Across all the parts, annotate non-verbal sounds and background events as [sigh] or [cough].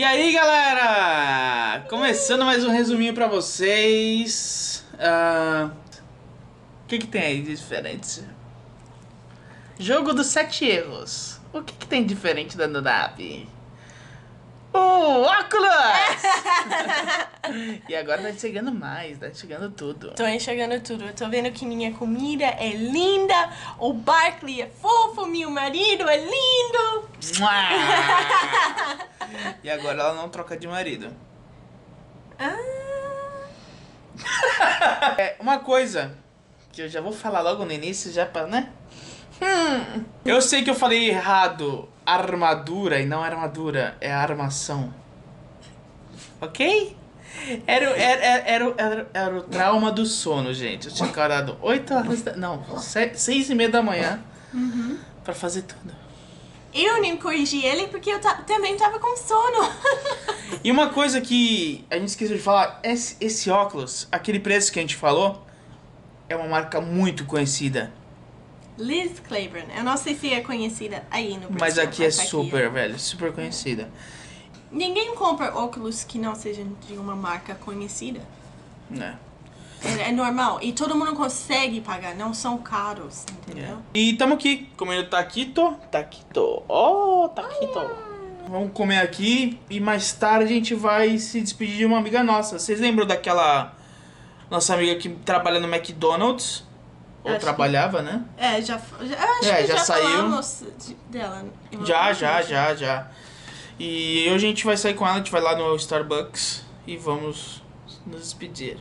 E aí, galera? Começando mais um resuminho pra vocês. Ah, O que, que tem aí de diferente? Jogo dos sete erros. O que, que tem diferente da nave? O óculos! [laughs] e agora tá chegando mais, tá chegando tudo. Tô enxergando tudo. Eu tô vendo que minha comida é linda, o Barkley é fofo, meu marido é lindo. [laughs] E agora ela não troca de marido. Ah, [laughs] É, uma coisa que eu já vou falar logo no início, já pra, né? Hum. Eu sei que eu falei errado armadura e não armadura, é armação. Ok? Era, o- era, era, era, era, o trauma do sono, gente. Eu tinha acordado 8 horas da. Não, 6 e meia da manhã pra fazer tudo. Eu nem corrigi ele porque eu ta- também tava com sono. [laughs] E uma coisa que a gente esqueceu de falar, esse, esse óculos, aquele preço que a gente falou, é uma marca muito conhecida. Liz Claiborne. Eu não sei se é conhecida aí no Brasil. Mas aqui é super, velho, super conhecida. Ninguém compra óculos que não sejam de uma marca conhecida. Né? É, é normal. E todo mundo consegue pagar, não são caros, entendeu? E tamo aqui, comendo taquito. Taquito. Oh, taquito. Vamos comer aqui e mais tarde a gente vai se despedir de uma amiga nossa. Vocês lembram daquela nossa amiga que trabalha no McDonald's? Ou Acho que- trabalhava, né? É, já, já É, que já já, saiu. dela. Já, já, já, já. E hoje a gente vai sair com ela, a gente vai lá no Starbucks e vamos nos despedir.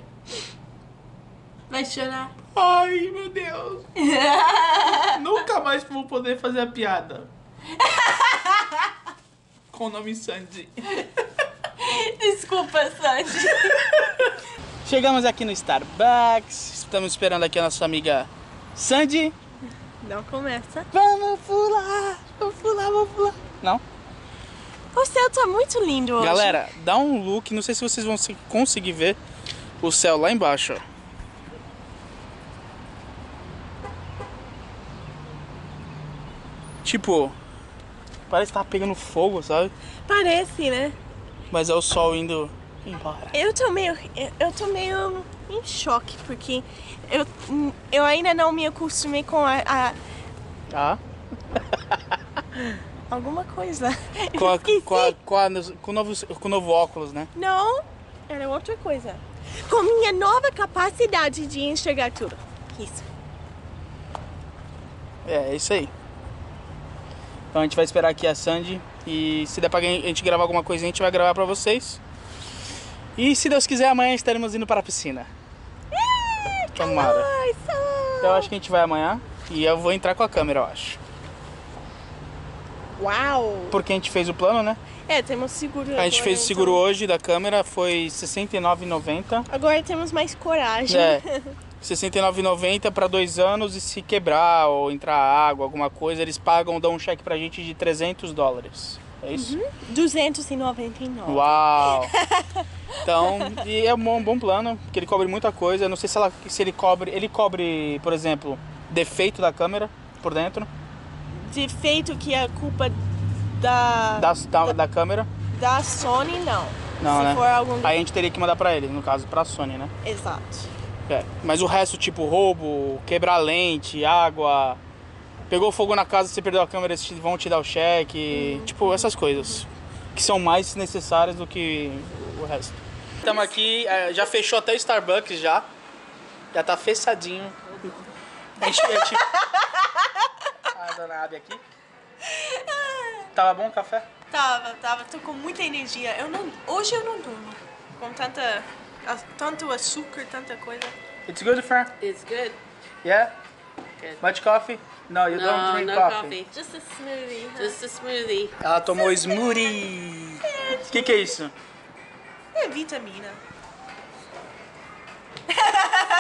Vai chorar. Ai, meu Deus. [laughs] Nunca mais vou poder fazer a piada. Com o nome Sandy. Desculpa, Sandy. Chegamos aqui no Starbucks. Estamos esperando aqui a nossa amiga Sandy. Não começa. Vamos pular, vamos pular, vamos pular. Não? O céu tá muito lindo hoje. Galera, dá um look. Não sei se vocês vão se- conseguir ver o céu lá embaixo. ó. Tipo, parece que tá pegando fogo, sabe? Parece, né? Mas é o sol indo embora. Eu tô meio, eu- eu tô meio em choque, porque eu, eu ainda não me acostumei com a, a- Tá? [laughs] alguma coisa. Com, a, com, a- com, a- com o novo, com o novo óculos, né? Não, era outra coisa. Com minha nova capacidade de enxergar tudo. Isso. É, é isso aí. Então a gente vai esperar aqui a Sandy. E se der pra a gente gravar alguma coisa, a gente vai gravar pra vocês. E se Deus quiser, amanhã estaremos indo para a piscina. Tomara. Ai, sol. Eu acho que a gente vai amanhã. E eu vou entrar com a câmera, eu acho. Uau! Porque a gente fez o plano, né? É, temos seguro A gente fez o seguro então. hoje da câmera, foi R$ 69,90. Agora temos mais coragem. É, [laughs] R$ 69,90 para dois anos e se quebrar ou entrar água, alguma coisa, eles pagam, dão um cheque pra gente de 300 dólares. É isso? Uhum. 299. Uau! Então, e é um bom, bom plano, porque ele cobre muita coisa. Eu não sei se, ela, se ele cobre. Ele cobre, por exemplo, defeito da câmera por dentro, Defeito que é culpa da, da, da, da câmera. da Sony, não. Não, Se né? for algum... Aí a gente teria que mandar pra ele, no caso, pra Sony, né? Exato. É. Mas o resto, tipo roubo, quebrar lente, água, pegou fogo na casa, você perdeu a câmera, eles vão te dar o cheque. Tipo, essas coisas. Que são mais necessárias do que o resto. Estamos aqui, é, já fechou até o Starbucks já. Já tá fechadinho. A gente. A, gente... a [laughs] dona Abby aqui. Tava bom o café? Tava, tava. Tô com muita energia. Eu não, hoje eu não durmo. Com tanta, tanto açúcar, tanta coisa. It's good, friend? It's good. Yeah? Good. Much coffee? No, you don't No, drink no coffee. coffee. Just a smoothie. huh? Just a smoothie. Ela tomou smoothie. O que, que é isso? É vitamina.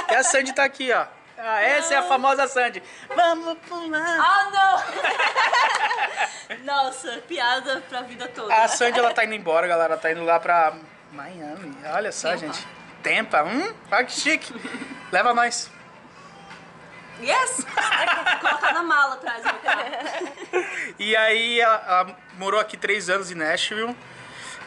E a Sandy tá aqui, ó. Ah, essa é a famosa Sandy. Vamos pular. Ah, não! [laughs] Nossa, piada pra vida toda. A Sandy, ela tá indo embora, galera. Ela tá indo lá pra Miami. Olha só, Tampa. gente. Tempa. Hum, olha que chique. [laughs] Leva nós. Yes! Colocar na mala atrás carro. E aí, ela, ela morou aqui três anos em Nashville.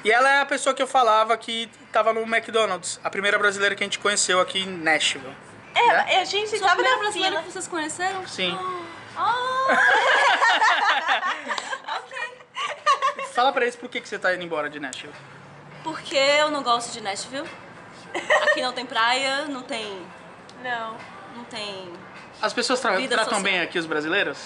E ela é a pessoa que eu falava que tava no McDonald's, a primeira brasileira que a gente conheceu aqui em Nashville. É, a gente Sua tava primeira na brasileira fila. que vocês conheceram? Sim. [laughs] Oh! Fala pra eles por que, que você tá indo embora de Nashville. Porque eu não gosto de Nashville. Aqui não tem praia, não tem. Não. Não tem. As pessoas tra Vida tratam social. bem aqui os brasileiros?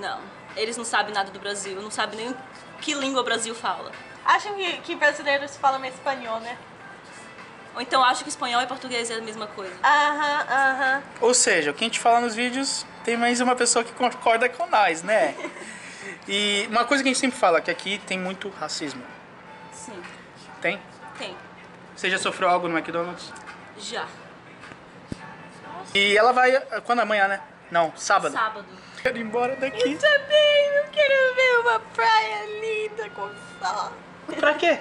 Não. Eles não sabem nada do Brasil, não sabem nem que língua o Brasil fala. Acham que, que brasileiros falam espanhol, né? Ou então acham que espanhol e português é a mesma coisa. Aham, aham. Ou seja, o que a gente fala nos vídeos tem mais uma pessoa que concorda com nós, né? [laughs] E uma coisa que a gente sempre fala, que aqui tem muito racismo. Sim, Tem? tem. Você já sofreu algo no McDonald's? Já. E ela vai, quando amanhã, né? Não, sábado. Sábado. Quero ir embora daqui. Também, eu quero ver uma praia linda com sol. Pra quê?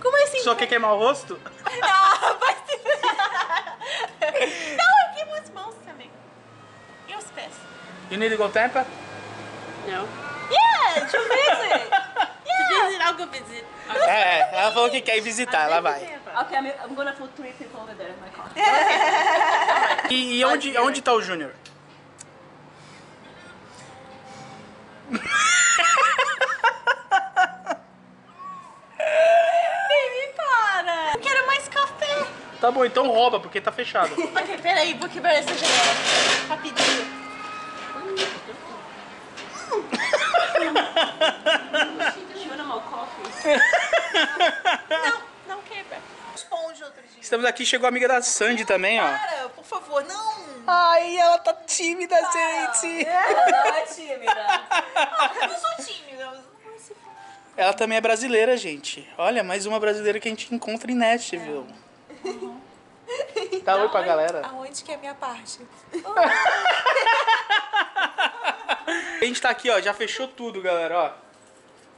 Como assim? Só quer queimar o rosto? Ah, vai se... Não, aqui as mãos também. E os pés. You need to go? Não. Yeah, to visit. Yeah. visit, I'll go visit. É, ela falou que quer ir visitar, ela vai. Ok, I'm, I'm gonna put three people over there in my car. [laughs] E, e onde, onde tá o Júnior? Baby, para. Eu quero mais café. Tá bom, então rouba, porque tá fechado. Ok, peraí, vou quebrar essa janela. Rapidinho. [laughs] You want more coffee? Não, não quebra. Esponja outro dia. Estamos aqui, chegou a amiga da Sandy também, ó. Para, por favor, não. Ai, ela tá tímida, gente. Ela não é tímida. Eu não sou tímida. Ela também é brasileira, gente. Olha, mais uma brasileira que a gente encontra em Nashville. Dá oi pra galera. Aonde que é a minha parte? [laughs] A gente tá aqui, ó, já fechou tudo, galera, ó.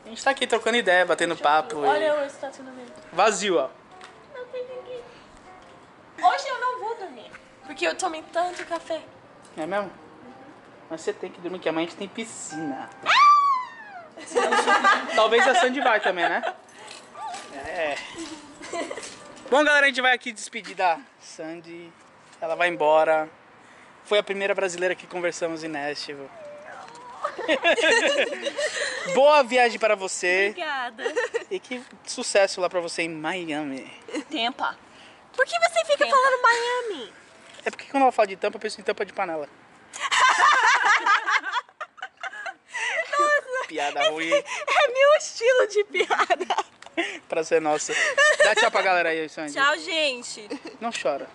A gente tá aqui trocando ideia, batendo papo. Olha o estacionamento. Vazio, ó. Não tem ninguém. Hoje eu não vou dormir. Porque eu tomei tanto café. É mesmo? Mas você tem que dormir, que amanhã a gente tem piscina. [laughs] Talvez a Sandy vai também, né? É. Bom, galera, a gente vai aqui despedir da Sandy. Ela vai embora. Foi a primeira brasileira que conversamos em Nashville. [laughs] Boa viagem para você Obrigada. e que sucesso lá para você em Miami. Tempa. Por que você fica Tempo. falando Miami? É porque quando ela fala de tampa, eu penso em tampa de panela. Piada ruim É meu estilo de piada. pra ser nossa. Dá tchau pra galera aí, Sandy. Tchau, gente. Não chora.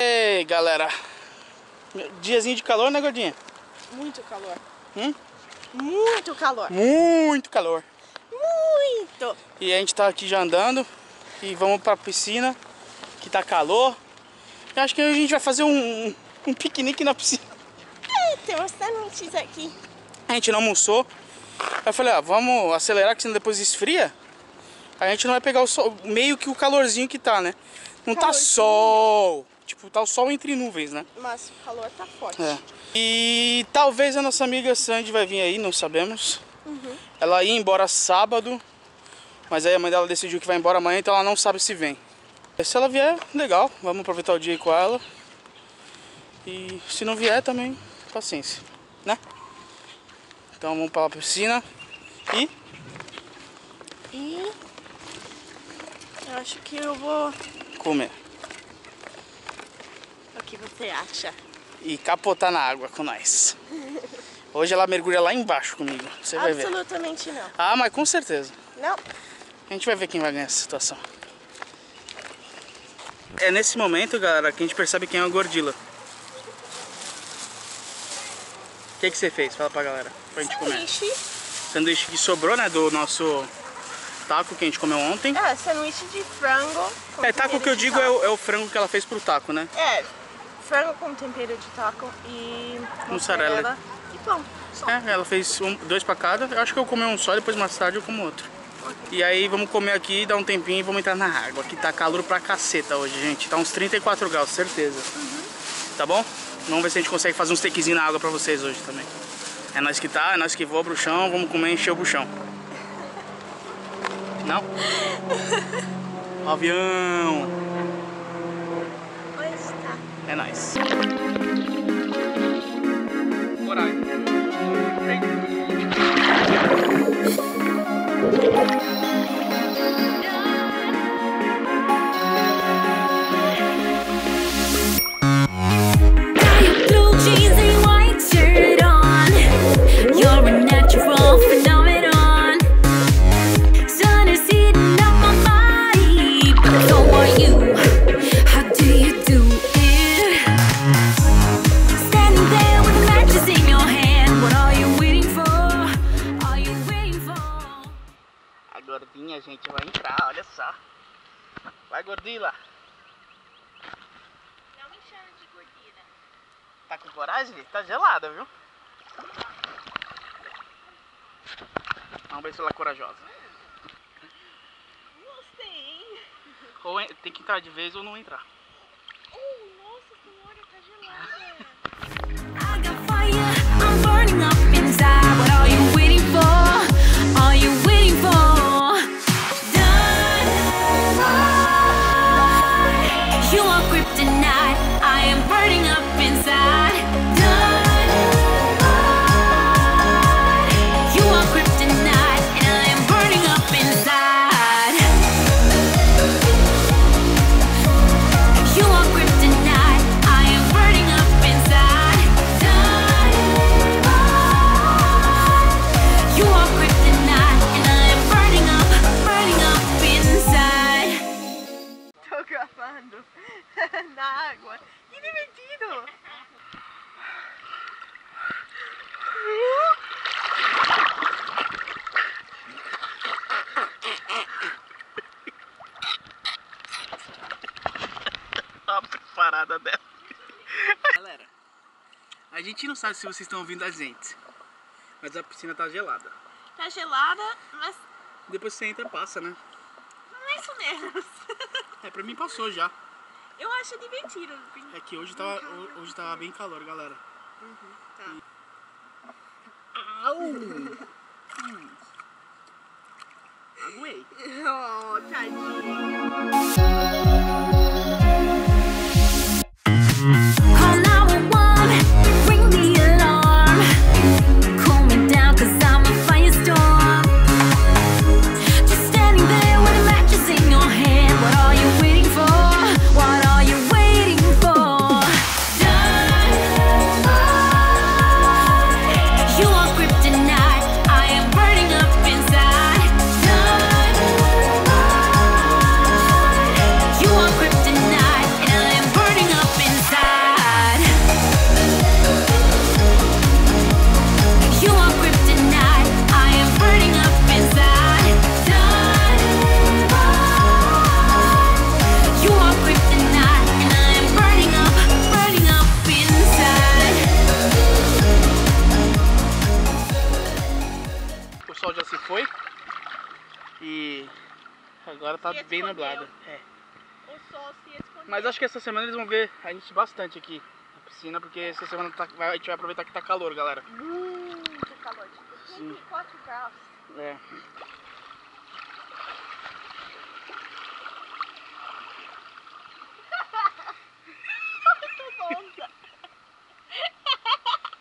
Ei, galera. Diazinho de calor, né, gordinha? Muito calor. Hum? Muito calor. Muito calor. Muito. E a gente tá aqui já andando e vamos pra piscina, que tá calor. Eu acho que a gente vai fazer um, um piquenique na piscina. É, tem uns sanduíches aqui. A gente não almoçou. Aí eu falei, ah, vamos acelerar que senão depois esfria. Aí a gente não vai pegar o sol, meio que o calorzinho que tá, né? Não tá Calorzinho. sol. Tipo, tá o sol entre nuvens, né? Mas o calor tá forte. É. E talvez a nossa amiga Sandy vai vir aí, não sabemos. Ela ia embora sábado, mas aí a mãe dela decidiu que vai embora amanhã, então ela não sabe se vem. Se ela vier, legal, vamos aproveitar o dia aí com ela. E se não vier também, paciência, né? Então vamos para a piscina e E eu acho que eu vou. comer. Que você acha? E capotar na água com nós. Hoje ela mergulha lá embaixo comigo, você vai ver. Absolutamente não. Ah, mas com certeza. Não. A gente vai ver quem vai ganhar essa situação. É nesse momento, galera, que a gente percebe quem é o gordila. O que, que você fez? Fala pra galera, pra gente comer. Sanduíche. Sanduíche que sobrou, né, do nosso taco que a gente comeu ontem. É, sanduíche de frango. É, taco que eu digo é o, é o frango que ela fez pro taco, né? É, frango com tempero de taco e Mussarela. mussarela e pão. Só. É, ela fez um, dois pra cada. Eu acho que eu comi um só, depois mais tarde eu como outro. E aí vamos comer aqui, dar um tempinho e vamos entrar na água. Que tá calor pra caceta hoje, gente. Tá uns 34 graus, certeza. Tá bom? Vamos ver se a gente consegue fazer uns takezinhos na água pra vocês hoje também. É nós que tá, é nós que voa pro chão, vamos comer e encher o buchão. Não? [laughs] Avião! Pois tá. É nóis. Coragem. A gordinha, gente, vai entrar, olha só. Vai, gordila. Não me chame de gordura. Tá com coragem? Tá gelada, viu? Vamos ver se ela é corajosa. Gostei. Ou en- tem que entrar de vez ou não entrar. Oh, nossa senhora, tá gelada. I got fire, I'm burning up se vocês estão ouvindo a gente, mas a piscina tá gelada. Tá gelada, mas Depois você entra, passa, né? mais ou menos. É, pra mim passou já. Eu acho divertido. É que hoje tava, ho- hoje tava bem calor, galera. Au! Hum. Aguei. [laughs] Oh, tadinho. Bem nublado. É. O sol se escondeu. Mas acho que essa semana eles vão ver a gente bastante aqui na piscina, porque essa semana tá- a gente vai aproveitar que tá calor, galera. Muito calor. Tipo, 34 graus. É. [laughs]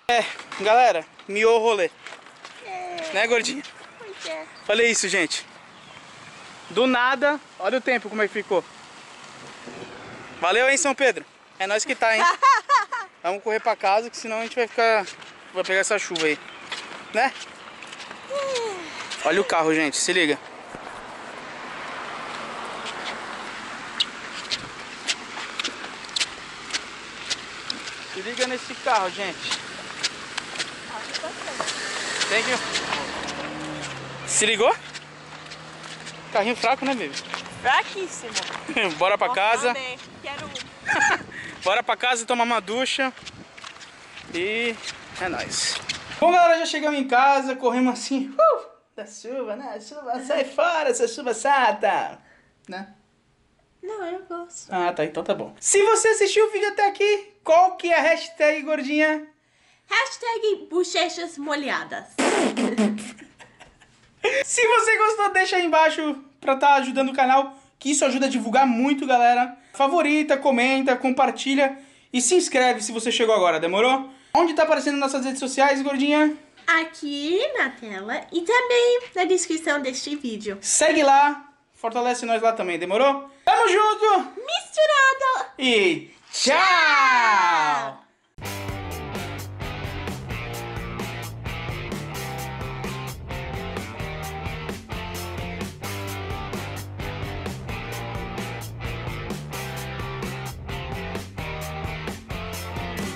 É, galera, miou o rolê. Né, gordinha? Pois é. Olha isso, gente. Do nada, olha o tempo como é que ficou. Valeu, hein, São Pedro? É nós que tá, hein? [laughs] Vamos correr pra casa, que senão a gente vai ficar. Vai pegar essa chuva aí. Né? Olha o carro, gente, se liga. Se liga nesse carro, gente. Thank you. Se ligou? Carrinho fraco, né, baby? Fraquíssimo. [laughs] [laughs] Bora pra casa. Amei. Quero. Bora pra casa tomar uma ducha. E é nóis. Bom, galera, já chegamos em casa, corremos assim. Uh, da chuva, né? Chuva, sai fora, essa chuva sata. Né? Não, eu gosto. Ah, tá, então tá bom. Se você assistiu o vídeo até aqui, qual que é a hashtag, gordinha? Hashtag bochechas molhadas. [laughs] Se você gostou, deixa aí embaixo pra estar ajudando o canal, que isso ajuda a divulgar muito, galera. Favorita, comenta, compartilha e se inscreve se você chegou agora, demorou? Onde tá aparecendo nossas redes sociais, gordinha? Aqui na tela e também na descrição deste vídeo. Segue lá, fortalece nós lá também, demorou? Tamo junto Misturado! e tchau!